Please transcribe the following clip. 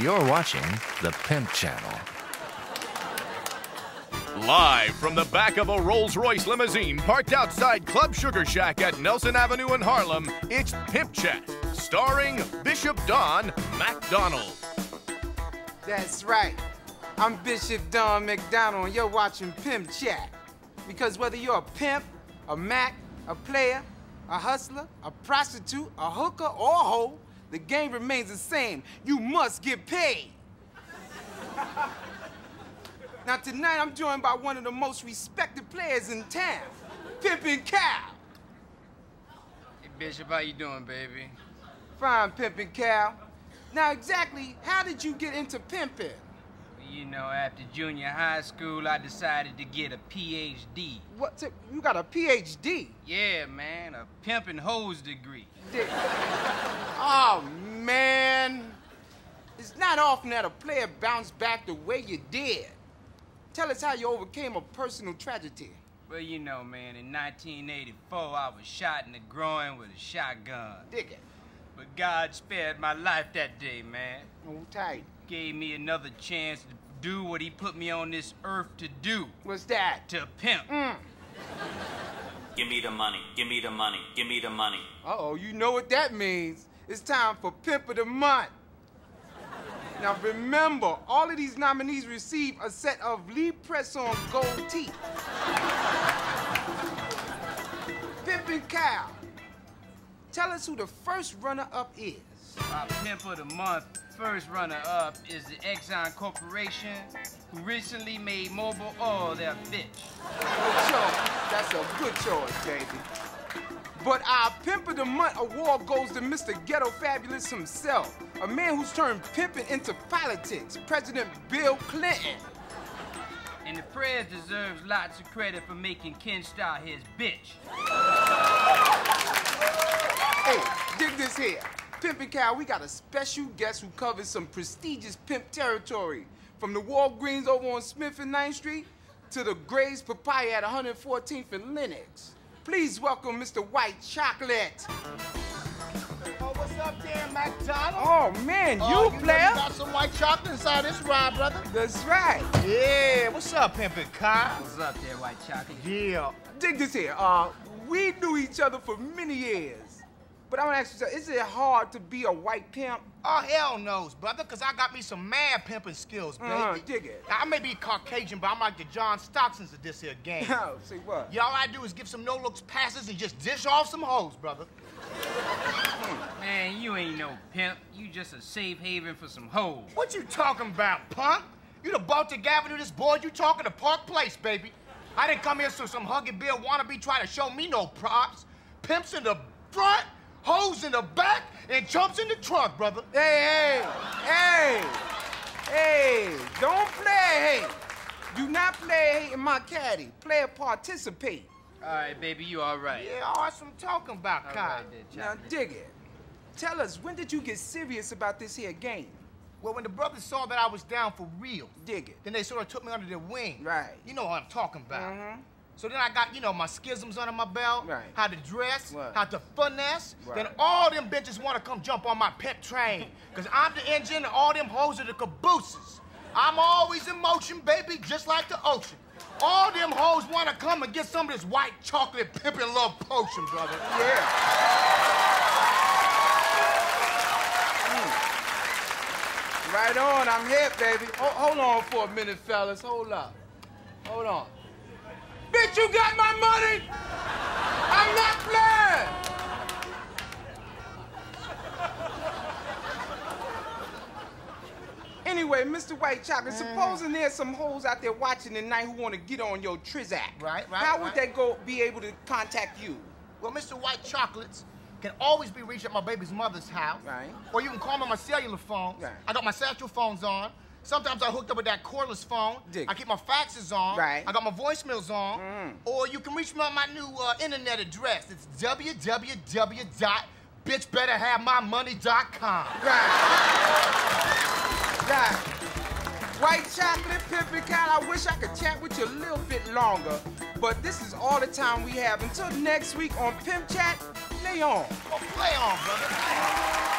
You're watching the Pimp Channel. Live from the back of a Rolls Royce limousine parked outside Club Sugar Shack at Nelson Avenue in Harlem, it's Pimp Chat, starring Bishop Don MacDonald. That's right. I'm Bishop Don McDonald, and you're watching Pimp Chat. Because whether you're a pimp, a mac, a player, a hustler, a prostitute, a hooker, or a hoe, the game remains the same. You must get paid. now, tonight I'm joined by one of the most respected players in town, Pimpin' Cal. Hey, Bishop, how you doing, baby? Fine, Pimpin' Cal. Now, exactly how did you get into pimping? You know, after junior high school, I decided to get a PhD. What? You got a PhD? Yeah, man, a pimp and hose degree. Dick. Oh, man. It's not often that a player bounced back the way you did. Tell us how you overcame a personal tragedy. Well, you know, man, in 1984, I was shot in the groin with a shotgun. Dig it. But God spared my life that day, man. Oh, tight. Gave me another chance to do what he put me on this earth to do. What's that? To pimp. Mm. Give me the money, give me the money, give me the money. Uh-oh, you know what that means. It's time for Pimp of the Month. Now remember, all of these nominees receive a set of Lee Press-On gold teeth. Pimpin' Cal, tell us who the first runner-up is. Our Pimp of the Month first runner-up is the Exxon Corporation, who recently made Mobil Oil their bitch. Good choice. That's a good choice, baby. But our Pimp of the Month award goes to Mr. Ghetto Fabulous himself, a man who's turned pimping into politics, President Bill Clinton. And the prez deserves lots of credit for making Ken Starr his bitch. Hey, dig this here. Pimpin' Cal, we got a special guest who covers some prestigious pimp territory. From the Walgreens over on Smith and 9th Street to the Gray's Papaya at 114th and Lenox. Please welcome Mr. White Chocolate. Oh, what's up there, McDonald? Oh, man, you, Oh, know player? got some white chocolate inside this ride, brother. That's right. Yeah, what's up, Pimpin' Cal? What's up there, White Chocolate? Yeah. Dig this here. Uh, we knew each other for many years. But I want to ask you something. Is it hard to be a white pimp? Oh, hell knows, brother, because I got me some mad pimping skills, baby. Uh-huh, dig it. I may be Caucasian, but I'm like the John Stockton's of this here game. Oh, see what? Yeah, all I do is give some no-looks passes and just dish off some hoes, brother. Man, you ain't no pimp. You just a safe haven for some hoes. What you talking about, punk? You the Baltic Avenue, this boy you talking to Park Place, baby. I didn't come here so some Huggy Bear wannabe try to show me no props. Pimps in the front, hoes in the back, and chumps in the trunk, brother. Hey, hey, hey, hey, don't play hate. Do not play hate in my caddy. Play a participate. All right, baby, you all right. Yeah, that's what I'm talking about, All Kyle. right, there, Now dig it. Tell us, when did you get serious about this here game? Well, when the brothers saw that I was down for real, Dig it. then they sort of took me under their wing. Right. You know what I'm talking about. Mhm. So then I got, you know, my schisms under my belt, Right. how to dress, Right. how to finesse. Right. Then all them bitches want to come jump on my pep train. Because I'm the engine and all them hoes are the cabooses. I'm always in motion, baby, just like the ocean. All them hoes want to come and get some of this white chocolate pimpin' love potion, brother. Yeah. Mm. Right on, I'm here, baby. Ho- hold on for a minute, fellas. Hold up. Hold on. Bitch, you got my money? I'm not playing. Anyway, Mr. White Chocolate, mm-hmm. supposing there's some hoes out there watching tonight who want to get on your Trizac. Right, right, How would right. they go be able to contact you? Well, Mr. White Chocolates can always be reached at my baby's mother's house. Right. Or you can call me on my cellular phone. Right. I got my satchel phones on. Sometimes I hooked up with that cordless phone. Dig. I keep my faxes on. Right. I got my voicemails on. Mm. Or you can reach me on my new uh, internet address. It's www.bitchbetterhavemymoney.com. Right. Right. White chocolate, pimpin' kind. I wish I could chat with you a little bit longer, but this is all the time we have. Until next week on Pimp Chat, play on. Oh, play on, brother.